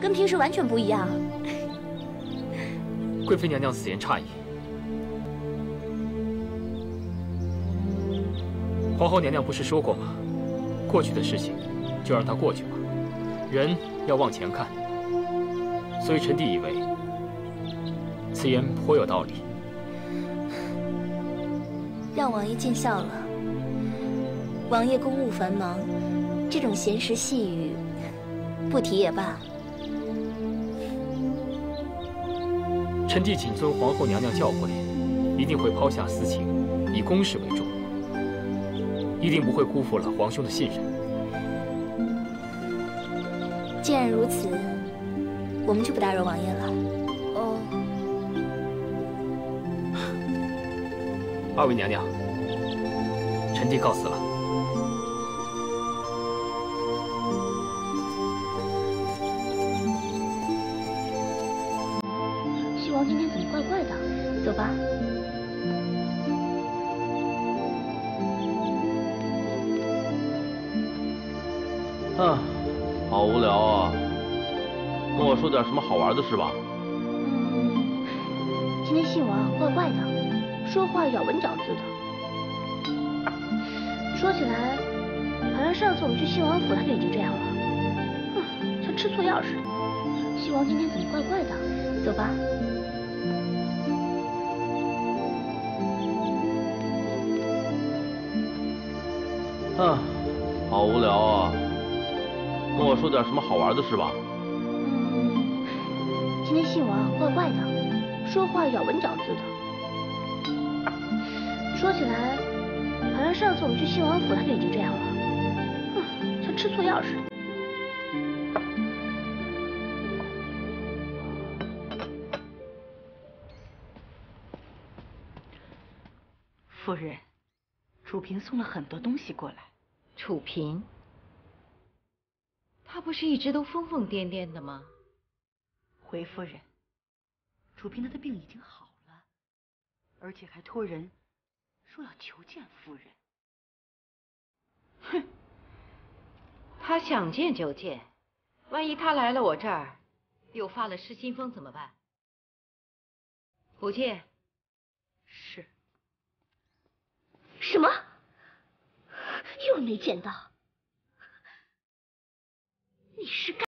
跟平时完全不一样。贵妃娘娘此言差矣。皇后娘娘不是说过吗？过去的事情就让它过去吧，人要往前看。所以臣弟以为此言颇有道理。让王爷见笑了。王爷公务繁忙，这种闲时细语不提也罢。臣弟谨遵皇后娘娘教诲，一定会抛下私情，以公事为重，一定不会辜负了皇兄的信任。既然如此，我们就不打扰王爷了。哦，二位娘娘，臣弟告辞了。王今天怎么怪怪的？走吧。啊，好无聊啊！跟我说点什么好玩的事吧。嗯，今天信王怪怪的，说话咬文嚼字的。说起来，好像上次我们去信王府，他就已经这样了。哼，像吃错药似的。西王今天怎么怪怪的？走吧。啊，好无聊啊！跟我说点什么好玩的事吧。嗯，今天信王怪怪的，说话咬文嚼字的。说起来，好像上次我们去信王府，他就已经这样了。哼，像吃错药似的。夫人，楚平送了很多东西过来。楚平，他不是一直都疯疯癫癫的吗？回夫人，楚平他的病已经好了，而且还托人说要求见夫人。哼，他想见就见，万一他来了我这儿，又发了失心疯怎么办？不见。是。什么？又没见到？你是干？